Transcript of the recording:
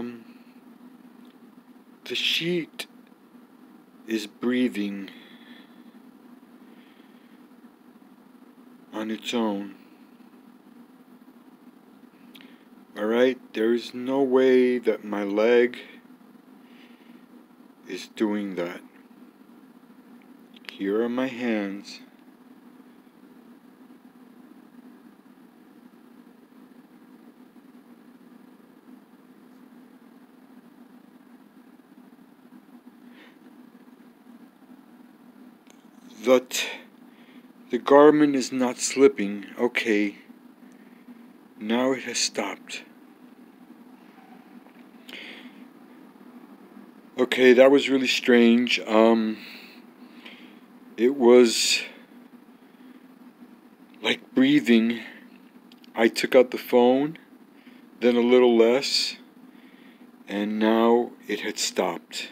Um, the sheet is breathing on its own. Alright, there is no way that my leg is doing that. Here are my hands. That the garment is not slipping. Okay. Now it has stopped. Okay, that was really strange. Um, it was like breathing. I took out the phone, then a little less, and now it had stopped.